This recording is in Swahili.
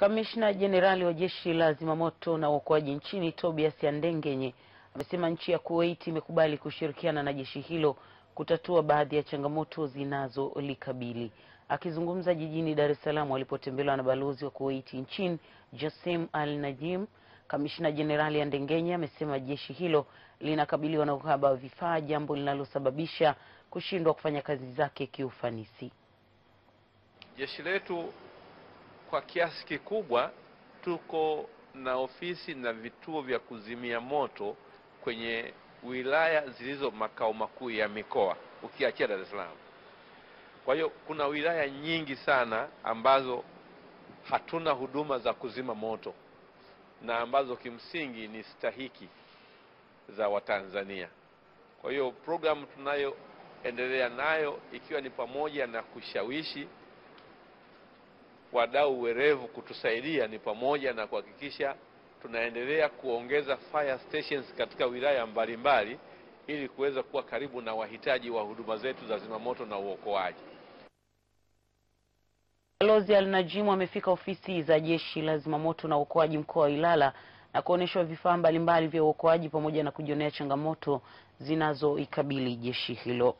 Kamishna Jenerali wa Jeshi la Zimamoto na Uokoaji nchini Tobias Yandengenye amesema nchi ya Kuwait imekubali kushirikiana na jeshi hilo kutatua baadhi ya changamoto zinazolikabili. Akizungumza jijini Dar es Salaam alipotembelewa na balozi wa Kuwait nchini Jassim Al Najim, Kamishna Jenerali Yandengenye amesema jeshi hilo linakabiliwa na uhaba wa vifaa, jambo linalosababisha kushindwa kufanya kazi zake kiufanisi. Jeshi letu kwa kiasi kikubwa tuko na ofisi na vituo vya kuzimia moto kwenye wilaya zilizo makao makuu ya mikoa ukiachia Dar es Salaam. Kwa hiyo kuna wilaya nyingi sana ambazo hatuna huduma za kuzima moto na ambazo kimsingi ni stahiki za Watanzania. Kwa hiyo programu tunayoendelea nayo ikiwa ni pamoja na kushawishi wadau werevu kutusaidia ni pamoja na kuhakikisha tunaendelea kuongeza fire stations katika wilaya mbalimbali ili kuweza kuwa karibu na wahitaji wa huduma zetu za zimamoto na uokoaji. Balozi Al-Najimu amefika ofisi za jeshi la zimamoto na uokoaji mkoa wa Ilala na kuonyeshwa vifaa mbalimbali vya uokoaji pamoja na kujionea changamoto zinazoikabili jeshi hilo.